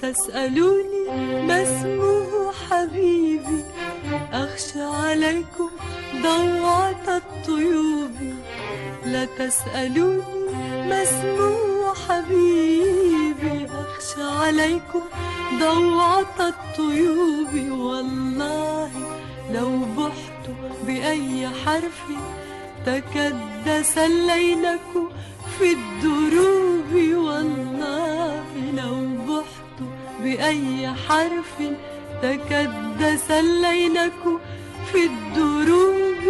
تسألوني ما اسمه حبيبي؟ أخشى عليكم ضوعة الطيوب. لا تسألوني ما اسمه حبيبي؟ أخشى عليكم ضوعة الطيوب. والله لو بحت بأي حرف تكدس الليلك في الدروب حرف تكدس الليلك في الدروب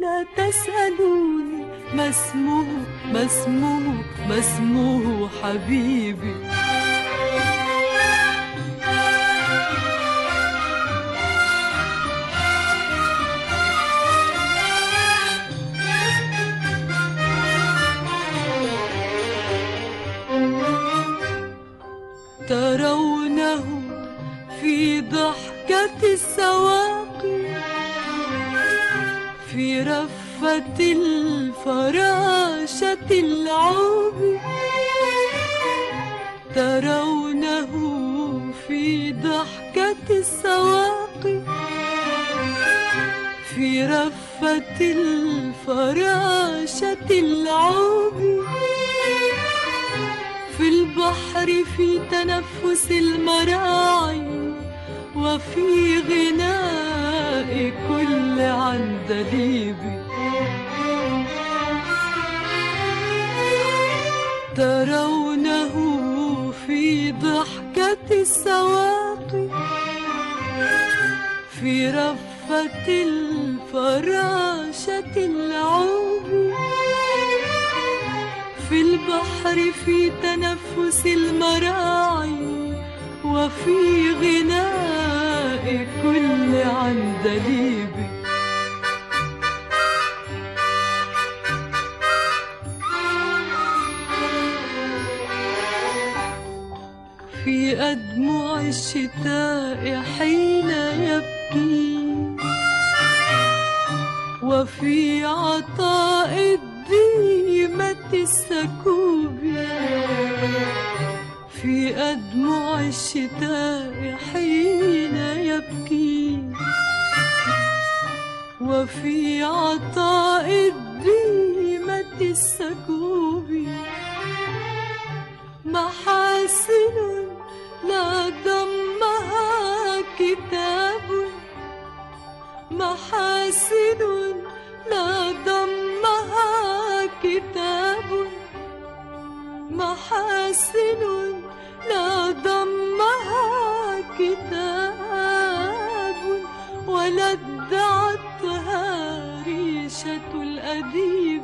لا تسألوني ما اسمه ما اسمه ما اسمه حبيبي. في ضحكة السواقي في رفة الفراشة العوب ترونه في ضحكة السواقي في رفة الفراشة العوب في البحر في تنفس المراعي. وفي غناء كل عندليب. ترونه في ضحكة السواقي في رفة الفراشة العوب في البحر في تنفس المراعي وفي غناء كل عندليب في أدمع الشتاء حين يبكي وفي عطاء الديمة السكوب في أدمع الشتاء حين وفي عطاء الديمة السكوب. محاسن لا ضمها كتاب. محاسن لا ضمها كتاب. محاسن لا ضمها كتاب. ولا ادعتها ريشة الأديب.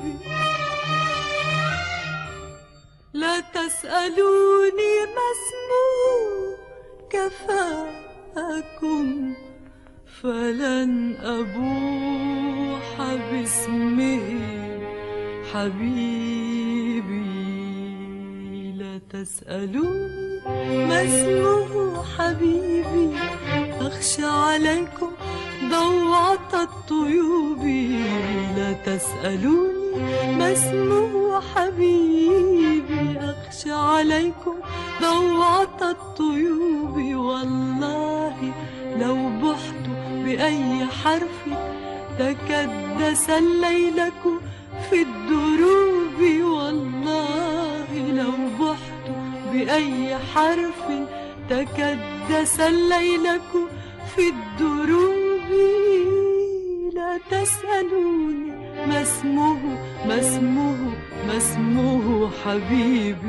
لا تسألوني ما اسمه كفاكم فلن أبوح باسمه حبيبي. لا تسألوني ما اسمه حبيبي أخشى عليكم ضوعة الطيوب لا تسألوني ما اسمه حبيبي أخشى عليكم. ضوعة الطيوب والله لو بحت بأي حرف تكدس الليلك في الدروب والله لو بحت بأي حرف تكدس الليلك في الدروب لا تسألوني ما اسمه ما اسمه ما اسمه حبيبي.